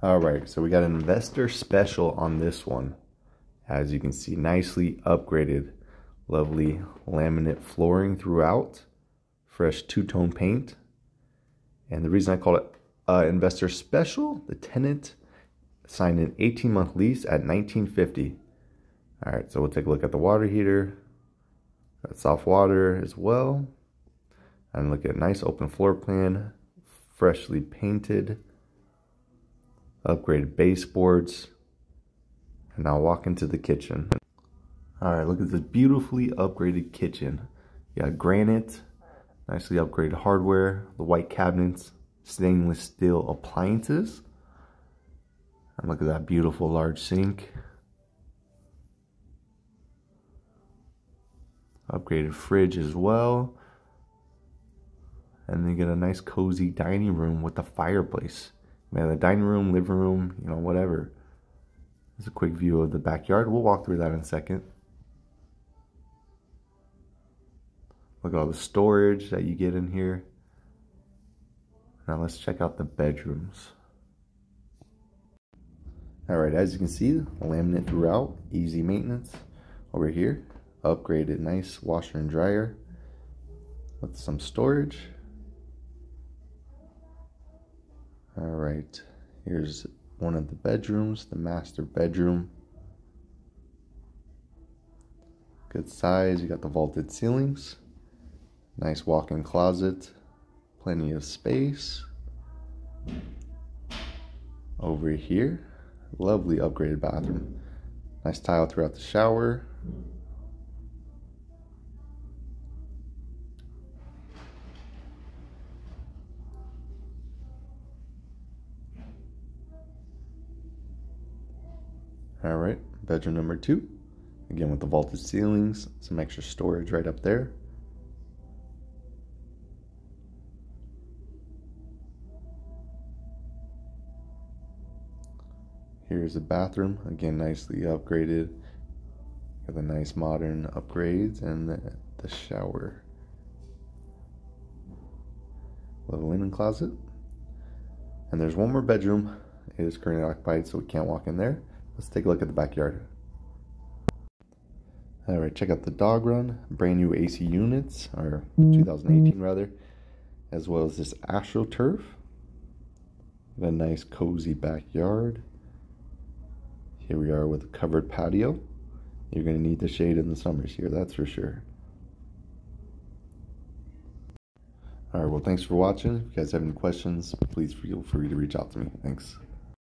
All right, so we got an investor special on this one. As you can see, nicely upgraded. Lovely laminate flooring throughout. Fresh two-tone paint. And the reason I call it uh, investor special, the tenant signed an 18-month lease at 1950. All right, so we'll take a look at the water heater. Got soft water as well. And look at nice open floor plan, freshly painted upgraded baseboards. And now walk into the kitchen. All right, look at this beautifully upgraded kitchen. You got granite, nicely upgraded hardware, the white cabinets, stainless steel appliances. And look at that beautiful large sink. Upgraded fridge as well. And then you get a nice cozy dining room with a fireplace. Man, the dining room, living room, you know, whatever. There's a quick view of the backyard. We'll walk through that in a second. Look at all the storage that you get in here. Now let's check out the bedrooms. All right, as you can see, laminate throughout, easy maintenance. Over here, upgraded nice washer and dryer with some storage. All right, here's one of the bedrooms, the master bedroom. Good size, you got the vaulted ceilings. Nice walk-in closet, plenty of space. Over here, lovely upgraded bathroom. Nice tile throughout the shower. All right, bedroom number two. Again with the vaulted ceilings, some extra storage right up there. Here's the bathroom, again nicely upgraded. Got the nice modern upgrades and the, the shower. Little linen closet. And there's one more bedroom. It is currently occupied, so we can't walk in there. Let's take a look at the backyard. All right, check out the dog run, brand new AC units, or 2018 rather, as well as this AstroTurf. A nice cozy backyard. Here we are with a covered patio. You're gonna need the shade in the summers here, that's for sure. All right, well, thanks for watching. If you guys have any questions, please feel free to reach out to me. Thanks.